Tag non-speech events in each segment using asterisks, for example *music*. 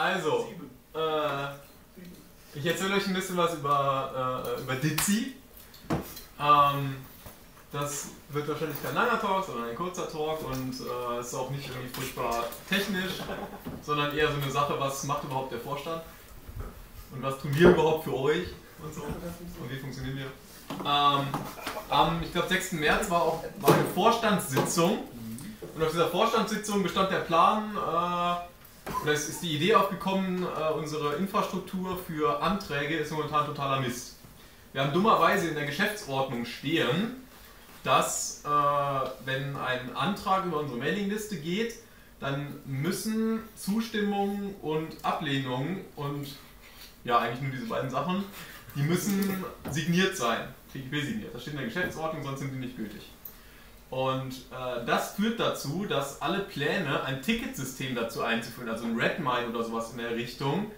Also, äh, ich erzähle euch ein bisschen was über, äh, über Ditzi. Ähm, das wird wahrscheinlich kein langer Talk, sondern ein kurzer Talk und äh, ist auch nicht irgendwie furchtbar technisch, sondern eher so eine Sache, was macht überhaupt der Vorstand und was tun wir überhaupt für euch und so und wie funktionieren wir. Ähm, am, ich glaube, 6. März war auch war eine Vorstandssitzung und auf dieser Vorstandssitzung bestand der Plan, äh, oder es ist die Idee aufgekommen, äh, unsere Infrastruktur für Anträge ist momentan totaler Mist. Wir haben dummerweise in der Geschäftsordnung stehen, dass äh, wenn ein Antrag über unsere Mailingliste geht, dann müssen Zustimmung und Ablehnung und ja eigentlich nur diese beiden Sachen, die müssen signiert sein, PGP signiert. Das steht in der Geschäftsordnung, sonst sind die nicht gültig. Und äh, das führt dazu, dass alle Pläne, ein Ticketsystem dazu einzuführen, also ein Redmine oder sowas in der Richtung,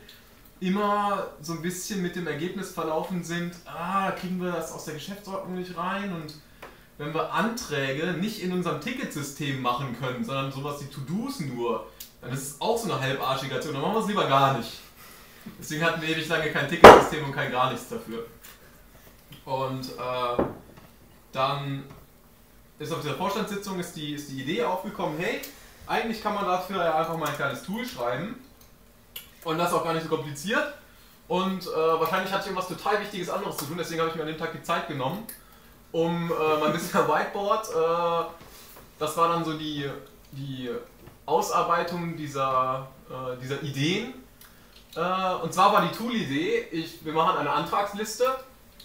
immer so ein bisschen mit dem Ergebnis verlaufen sind, ah, kriegen wir das aus der Geschäftsordnung nicht rein und wenn wir Anträge nicht in unserem Ticketsystem machen können, sondern sowas wie To-Dos nur, dann ist es auch so eine halbarschige Aktion, dann machen wir es lieber gar nicht. Deswegen hatten wir ewig lange kein Ticketsystem und kein gar nichts dafür. Und äh, dann ist auf dieser Vorstandssitzung ist die, ist die Idee aufgekommen, hey, eigentlich kann man dafür ja einfach mal ein kleines Tool schreiben und das ist auch gar nicht so kompliziert. Und äh, wahrscheinlich hatte ich irgendwas total Wichtiges anderes zu tun, deswegen habe ich mir an dem Tag die Zeit genommen, um äh, mein bisschen Whiteboard, äh, das war dann so die, die Ausarbeitung dieser, äh, dieser Ideen. Äh, und zwar war die Tool-Idee, wir machen eine Antragsliste.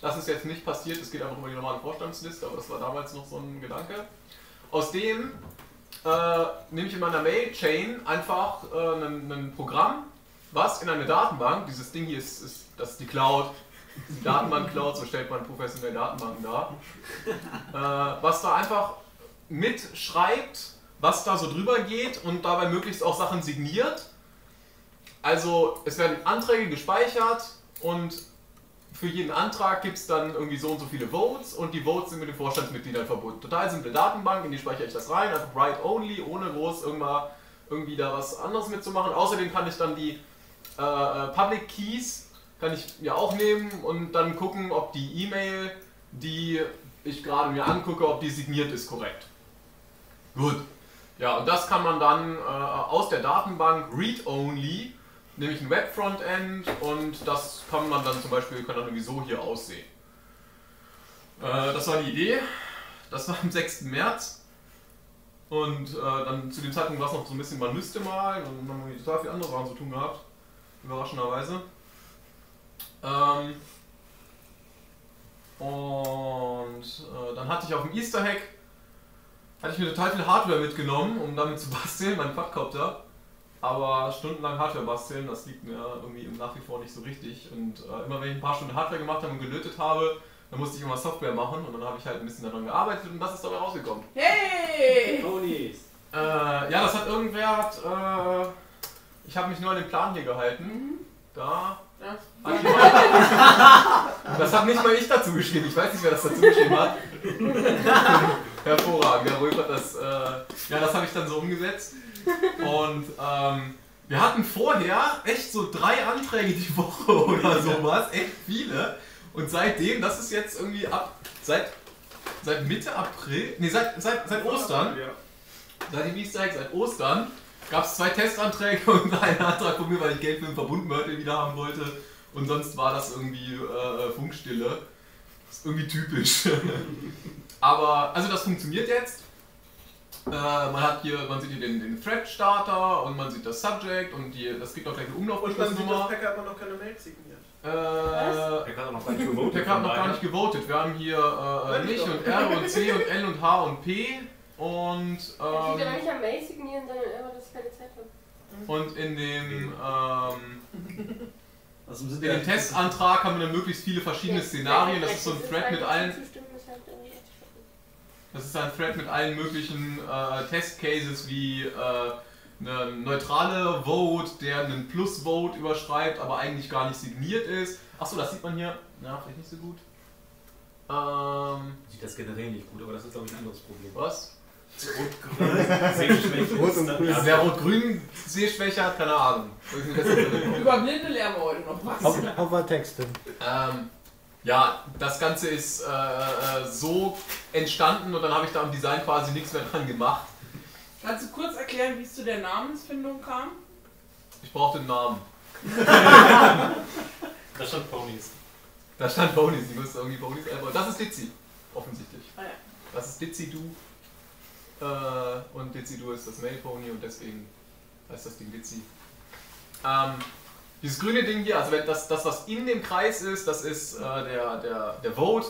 Das ist jetzt nicht passiert, es geht einfach über die normale Vorstandsliste, aber das war damals noch so ein Gedanke. Aus dem äh, nehme ich in meiner Mail-Chain einfach äh, ein, Programm, was in eine Datenbank, dieses Ding hier ist, ist das ist die Cloud, die Datenbank-Cloud, so stellt man professionelle Datenbanken dar, äh, was da einfach mitschreibt, was da so drüber geht und dabei möglichst auch Sachen signiert. Also es werden Anträge gespeichert und für jeden Antrag gibt es dann irgendwie so und so viele Votes und die Votes sind mit den Vorstandsmitgliedern verbunden. Total simple Datenbank, in die speichere ich das rein, einfach write only, ohne groß irgendwie da was anderes mitzumachen. Außerdem kann ich dann die äh, äh, Public Keys kann ich ja auch nehmen und dann gucken, ob die E-Mail, die ich gerade mir angucke, ob die signiert ist korrekt. Gut. Ja, und das kann man dann äh, aus der Datenbank read-only, nämlich ein Web-Frontend und das kann man dann zum Beispiel, kann dann irgendwie so hier aussehen. Äh, das war die Idee. Das war am 6. März. Und äh, dann zu dem Zeitpunkt war es noch so ein bisschen, man müsste mal und man hat total viele andere Sachen zu tun gehabt überraschenderweise. Ähm, und äh, dann hatte ich auf dem Easter Hack hatte ich mir total viel Hardware mitgenommen, um damit zu *laughs* basteln, mein Quadcopter. Aber stundenlang Hardware basteln, das liegt mir irgendwie nach wie vor nicht so richtig. Und äh, immer wenn ich ein paar Stunden Hardware gemacht habe und gelötet habe, dann musste ich immer Software machen und dann habe ich halt ein bisschen daran gearbeitet und das ist dabei rausgekommen. Hey! Ponys! Äh, ja, das hat irgendwer hat, äh, ich habe mich nur an den Plan hier gehalten. Mhm. Da. Ja. *laughs* das hat nicht mal ich dazu geschrieben. Ich weiß nicht, wer das dazu geschrieben hat. *laughs* Hervorragend. Herr Röper, das, äh, ja, das habe ich dann so umgesetzt. Und ähm, wir hatten vorher echt so drei Anträge die Woche *laughs* oder sowas. Echt viele. Und seitdem, das ist jetzt irgendwie ab. Seit, seit Mitte April. Nee, seit, seit, seit Ostern. Seit dem Easter seit Ostern gab es zwei Testanträge *laughs* und einen Antrag von mir, weil ich Geld für den Verbundmörtel wieder haben wollte. Und sonst war das irgendwie äh, Funkstille. Das ist irgendwie typisch. *laughs* Aber, also das funktioniert jetzt. Äh, man hat hier, man sieht hier den, den Thread-Starter und man sieht das Subject und die, das gibt auch gleich eine Umlaufbeschlussnummer. Und Packer hat man noch keine Mail signiert. Äh, Packer hat noch gar nicht gewotet. Packer hat noch gar nicht gewotet. Wir haben hier äh, nicht und R und C und L und H und P. Und, ähm, ich will ja nicht am Mail signieren, sondern einfach, dass ich keine Zeit habe. Und in dem, ähm, also in dem Testantrag haben wir dann möglichst viele verschiedene Szenarien. Das ist so ein Thread mit allen. Halt das ist ein Thread mit allen möglichen äh, Testcases wie äh, eine neutrale Vote, der einen Plus-Vote überschreibt, aber eigentlich gar nicht signiert ist. Achso, das sieht man hier. Ja, vielleicht nicht so gut. Ähm, Sieht das generell nicht gut, aber das ist glaube ich ein anderes Problem. Was? Rot-Grün, Sehschwäche. Wer rot-grün Sehschwäche hat, keine Ahnung. Über Blinde lernen wir heute noch was. Hau- Hovertexte. Ähm, ja, das Ganze ist äh, äh, so entstanden und dann habe ich da am Design quasi nichts mehr dran gemacht. Kannst du kurz erklären, wie es zu der Namensfindung kam? Ich brauchte einen Namen. *laughs* Da stand Ponys. Da stand Ponies, die müsste irgendwie Ponies einbauen. Das ist Dizzy, offensichtlich. Ah ja. Das ist Dizzy Du. Äh, und Dizzy Du ist das Male Pony und deswegen heißt das Ding Dizzy. Ähm, dieses grüne Ding hier, also wenn das, das was in dem Kreis ist, das ist äh, der, der, der Vote.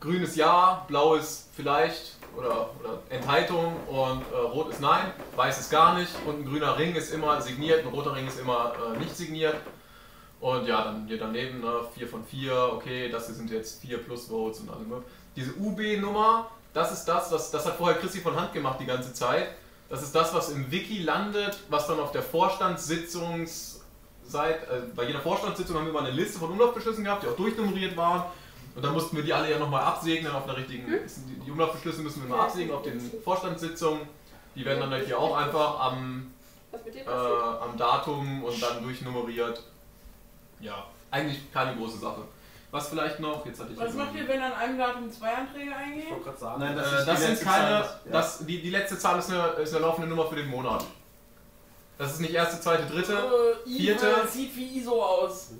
Grün ist Ja, blau ist vielleicht oder, oder Enthaltung und äh, rot ist Nein, weiß ist gar nicht und ein grüner Ring ist immer signiert, ein roter Ring ist immer äh, nicht signiert. Und ja, dann hier daneben, ne, 4 von 4, okay, das hier sind jetzt 4 plus Votes und alle. Diese UB-Nummer, das ist das, was, das hat vorher Chrissy von Hand gemacht die ganze Zeit. Das ist das, was im Wiki landet, was dann auf der Vorstandssitzungsseite, äh, bei jeder Vorstandssitzung haben wir immer eine Liste von Umlaufbeschlüssen gehabt, die auch durchnummeriert waren. Und dann mussten wir die alle ja nochmal absegnen auf einer richtigen, die, die Umlaufbeschlüsse müssen wir mal absegnen auf den Vorstandssitzungen. Die werden dann halt hier auch einfach am äh, am Datum und dann durchnummeriert. Ja, eigentlich keine große Sache. Was vielleicht noch? Jetzt hatte ich Was macht ihr, wenn an einem Datum zwei Anträge Ich eingehen? wollte gerade sagen. Nein, Äh, das Das, ist die sind letzte keine. Zahl. Ja. Das, die, die letzte Zahl ist eine, ist eine laufende Nummer für den Monat. Das ist nicht erste, zweite, dritte. Äh, Vierte. sieht wie ISO aus.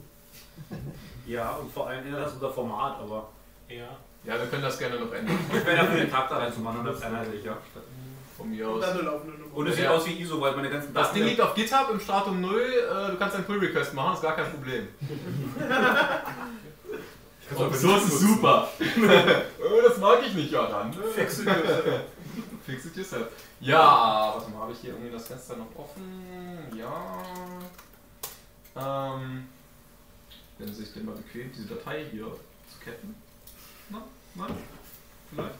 *laughs* Ja, und vor allem ändert das unser Format, aber. Ja. Ja, wir können das gerne noch ändern. Ich wäre dafür den Tag da reinzumachen und das *laughs* einheitlich, ja. Von mir Und aus. Und es sieht Ja. aus wie ISO, weil meine ganzen Das Daten- Ding liegt auf GitHub im Stratum 0. Äh, du kannst einen Pull Request machen, ist gar kein Problem. *laughs* Oh, so ist es super. Äh, das mag ich nicht, ja dann. Fix it yourself. Ja, warte mal, habe ich hier irgendwie das Fenster noch offen? Ja. Ähm, wenn sich denn mal bequem, diese Datei hier zu ketten. Na, nein? Vielleicht?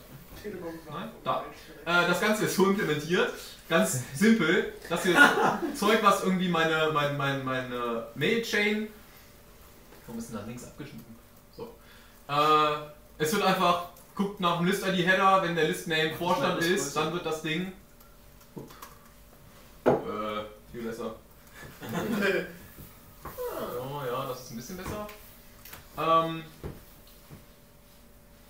Nein? Da. Äh, das Ganze ist so implementiert. Ganz simpel. Das hier *laughs* ist Zeug, was irgendwie meine, meine, meine, meine Mail-Chain. Warum ist denn nach links abgeschnitten? So. Äh, es wird einfach, guckt nach dem List-ID-Header, wenn der List-Name Vorstand ist, größer. dann wird das Ding. Äh, viel besser. *laughs* Oh ja, das ist ein bisschen besser. Ähm,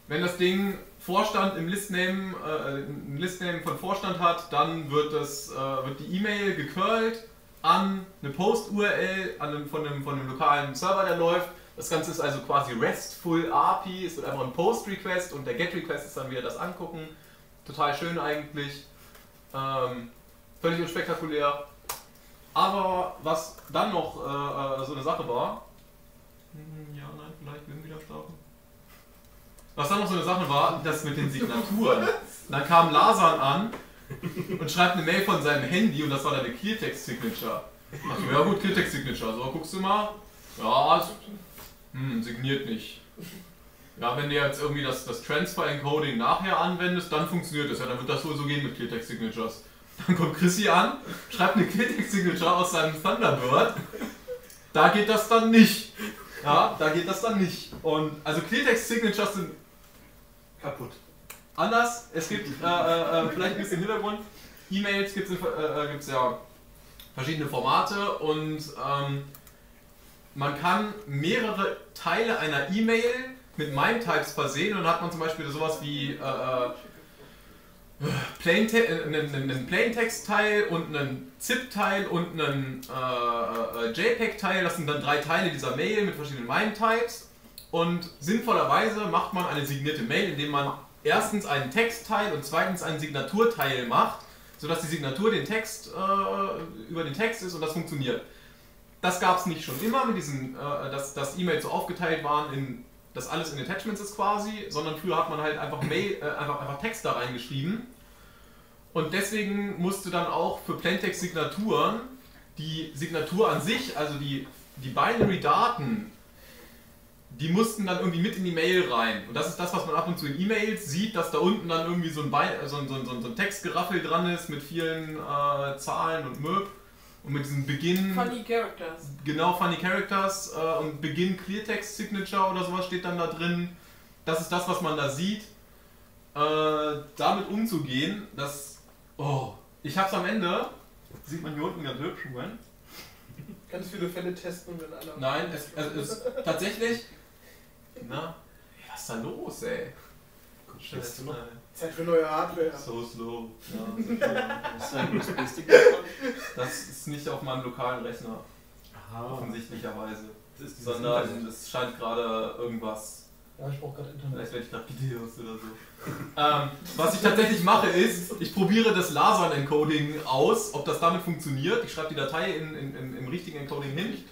wenn das Ding Vorstand im Listname, äh, ein Listname von Vorstand hat, dann wird, das, äh, wird die E-Mail gecurlt an eine Post-URL von, einem, von einem lokalen Server, der läuft. Das Ganze ist also quasi RESTful API. Es wird einfach ein Post-Request und der GET-Request ist dann wieder das Angucken. Total schön eigentlich. Ähm, völlig unspektakulär. Aber was dann noch äh, äh, so eine Sache war. Hm, Ja, nein, vielleicht Wim wieder starten. Was dann noch so eine Sache war, das mit den Signaturen. *laughs* Dann kam Lasan an und schreibt eine Mail von seinem Handy und das war dann eine Cleartext-Signature. Dachte, ja gut, Cleartext-Signature. So, guckst du mal. Ja, hm, signiert nicht. Ja, wenn du jetzt irgendwie das, das Transfer-Encoding nachher anwendest, dann funktioniert das. Ja, dann wird das sowieso gehen mit Cleartext-Signatures. Dann kommt Chrissy an, schreibt eine Cleartext-Signature aus seinem Thunderbird. Da geht das dann nicht. Ja, da geht das dann nicht. Und also Cleartext-Signatures sind Kaputt. anders. Es gibt äh, äh, äh, vielleicht ein bisschen Hintergrund. E-Mails gibt es äh, äh, ja verschiedene Formate und ähm, man kann mehrere Teile einer E-Mail mit MIME-Types versehen und dann hat man zum Beispiel sowas wie äh, äh, Plainte äh, einen Plaintext-Teil und einen ZIP-Teil und einen äh, äh, JPEG-Teil. Das sind dann drei Teile dieser Mail mit verschiedenen MIME-Types. Und sinnvollerweise macht man eine signierte Mail, indem man erstens einen Textteil und zweitens einen Signaturteil macht, sodass die Signatur den Text äh, über den Text ist und das funktioniert. Das gab es nicht schon immer mit diesen, äh, dass, dass E-Mails so aufgeteilt waren in dass alles in Attachments ist quasi, sondern früher hat man halt einfach Mail, äh, einfach, einfach Text da reingeschrieben. Und deswegen musste dann auch für Plaintext-Signaturen die Signatur an sich, also die, die Binary-Daten, die mussten dann irgendwie mit in die Mail rein. Und das ist das, was man ab und zu in E-Mails sieht, dass da unten dann irgendwie so ein, Bin so ein, so ein, so ein, so ein Textgeraffel dran ist mit vielen äh, Zahlen und Möb. Und mit diesem Beginn. Funny Characters. Genau, Funny Characters äh, und Begin Cleartext Signature oder sowas steht dann da drin. Das ist das, was man da sieht. Äh, damit umzugehen, das Oh, ich hab's am Ende. Sieht man hier unten ganz hübsch, Moment. Ganz viele Fälle testen, wenn einer. Nein, es, es ist tatsächlich. Na, was ist da los, ey? Bist du noch? Zeit für neue Hardware. So slow. Ja. *laughs* Ist ein USB-Stick? Das ist nicht auf meinem lokalen Rechner, Aha. offensichtlicherweise. Das Sondern Internet. es scheint gerade irgendwas. Ja, ich brauche gerade Internet. Vielleicht werde ich gerade Videos oder so. ähm, was ich tatsächlich mache ist, ich probiere das Lasan-Encoding aus, ob das damit funktioniert. Ich schreibe die Datei in, in, in, im richtigen Encoding hin.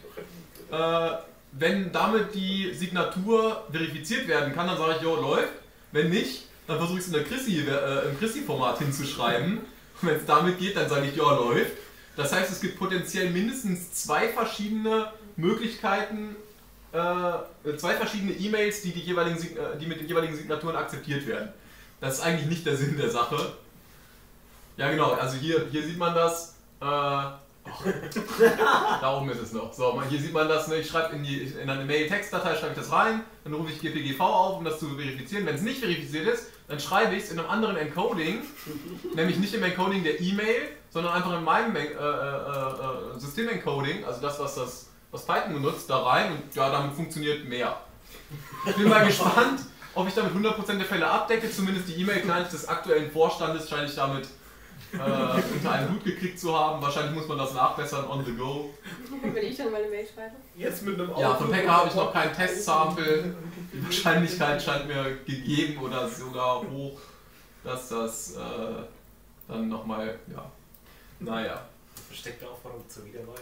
Äh, wenn damit die Signatur verifiziert werden kann, dann sage ich, jo, läuft. Wenn nicht, dann versuche ich es in der Chrissy, äh, im Chrissy-Format hinzuschreiben. Und wenn es damit geht, dann sage ich, ja, läuft. Das heißt, es gibt potenziell mindestens zwei verschiedene Möglichkeiten, äh, zwei verschiedene E-Mails, die, die, äh, die mit den jeweiligen Signaturen akzeptiert werden. Das ist eigentlich nicht der Sinn der Sache. Ja, genau, also hier, hier sieht man das. Äh, *laughs* da oben ist es noch. So, hier sieht man das. Ne, ich schreibe in, die, in eine Mail-Textdatei schreibe ich das rein, dann rufe ich GPGV auf, um das zu verifizieren. Wenn es nicht verifiziert ist, dann schreibe ich es in einem anderen Encoding, *laughs* nämlich nicht im Encoding der E-Mail, sondern einfach in meinem äh, äh, äh, System-Encoding, also das, was das was Python benutzt, da rein und ja, damit funktioniert mehr. Ich bin mal *laughs* gespannt, ob ich damit 100% der Fälle abdecke. Zumindest die E-Mail-Clients des aktuellen Vorstandes scheine ich damit äh, unter einen Hut gekriegt zu haben. Wahrscheinlich muss man das nachbessern on the go. Wenn ich dann meine Mail schreibe. Jetzt mit einem Auto. Ja, von Packer habe ich noch kein Testsample. Die Wahrscheinlichkeit scheint mir gegeben oder sogar hoch, dass das äh, dann nochmal, ja, naja. Versteckte Aufforderung zur Wiederwahl.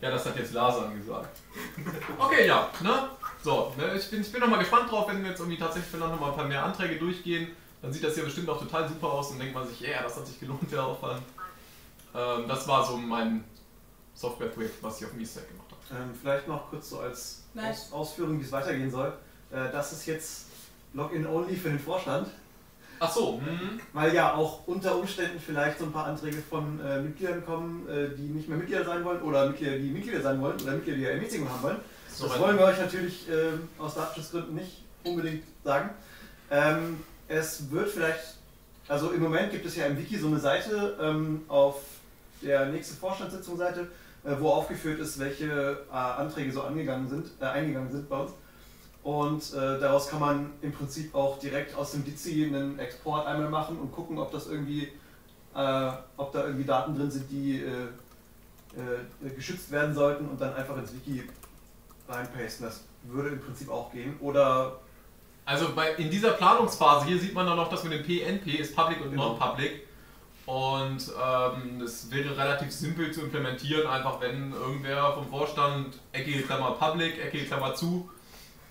Ja, das hat jetzt Lasan gesagt. Okay, ja, ne? So, ne, ich bin, ich bin noch mal gespannt drauf, wenn wir jetzt irgendwie tatsächlich noch mal ein paar mehr Anträge durchgehen. Dann sieht das hier bestimmt auch total super aus und denkt man sich, ja, yeah, das hat sich gelohnt, der Aufwand. Ähm, das war so mein Softwareprojekt, was ich auf dem E-Stack gemacht habe. Ähm, vielleicht noch kurz so als. Aus Ausführung, wie es weitergehen soll. Äh, das ist jetzt Login-only für den Vorstand, Ach so, hm. weil ja auch unter Umständen vielleicht so ein paar Anträge von äh, Mitgliedern kommen, äh, die nicht mehr Mitglieder sein wollen oder Mitglieder, die Mitglieder sein wollen oder Mitglieder, die Ermäßigung haben wollen. So das wollen wir euch natürlich ähm, aus Datenschutzgründen nicht unbedingt sagen. Ähm, es wird vielleicht, also im Moment gibt es ja im Wiki so eine Seite ähm, auf der nächsten Vorstandssitzung-Seite, äh, wo aufgeführt ist, welche äh, Anträge so angegangen sind, äh, eingegangen sind bei uns. Und äh, daraus kann man im Prinzip auch direkt aus dem Dizi einen Export einmal machen und gucken, ob das irgendwie, äh, ob da irgendwie Daten drin sind, die äh, äh, geschützt werden sollten und dann einfach ins Wiki reinpasten. Das würde im Prinzip auch gehen. Oder Also bei, in dieser Planungsphase hier sieht man dann noch, dass mit dem PNP ist Public und Genau. Non-Public. Und ähm, es wäre relativ simpel zu implementieren, einfach wenn irgendwer vom Vorstand eckige Klammer Public, eckige Klammer zu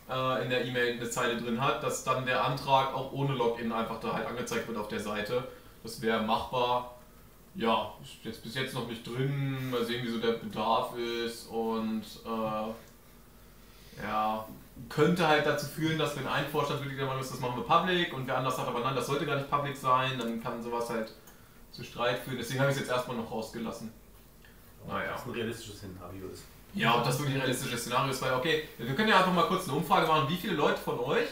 äh, in der E-Mail eine Zeile drin hat, dass dann der Antrag auch ohne Login einfach da halt angezeigt wird auf der Seite. Das wäre machbar. Ja, ist jetzt bis jetzt noch nicht drin. Mal sehen, wie so der Bedarf ist und äh, ja, könnte halt dazu führen, dass wenn ein Vorstandsmitglied der Meinung ist, das machen wir public und wer anders sagt, aber nein, das sollte gar nicht public sein, dann kann sowas halt zu Streit führen. Deswegen habe ich es jetzt erstmal noch rausgelassen. Naja. Was ein realistisches Szenario ist. Ja, ob das wirklich ein realistisches Szenario ist, weil okay, wir können ja einfach mal kurz eine Umfrage machen, wie viele Leute von euch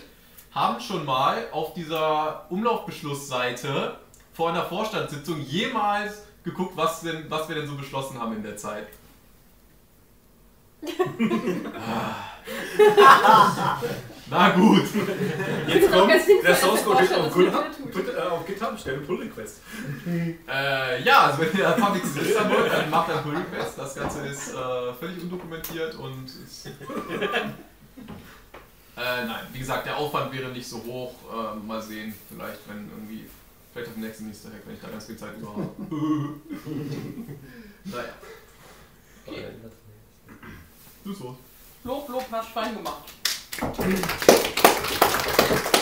haben schon mal auf dieser Umlaufbeschlussseite vor einer Vorstandssitzung jemals geguckt, was, denn, was wir denn so beschlossen haben in der Zeit? *laughs* *laughs* *laughs* Na gut. Jetzt kommt der Source Code steht auf GitHub. Put- äh, auf GitHub, stell einen Pull Request. Äh, ja, also wenn ihr Public Register wollt, dann macht ein Pull Request. Das Ganze ist äh, völlig undokumentiert und ist. äh, nein, wie gesagt, der Aufwand wäre nicht so hoch. Äh, mal sehen, vielleicht wenn irgendwie. Vielleicht auf dem nächsten Easter Hack, wenn ich da ganz viel Zeit über habe. *laughs* naja. Okay. Du so. Lob, Lob, hast fein gemacht. うん。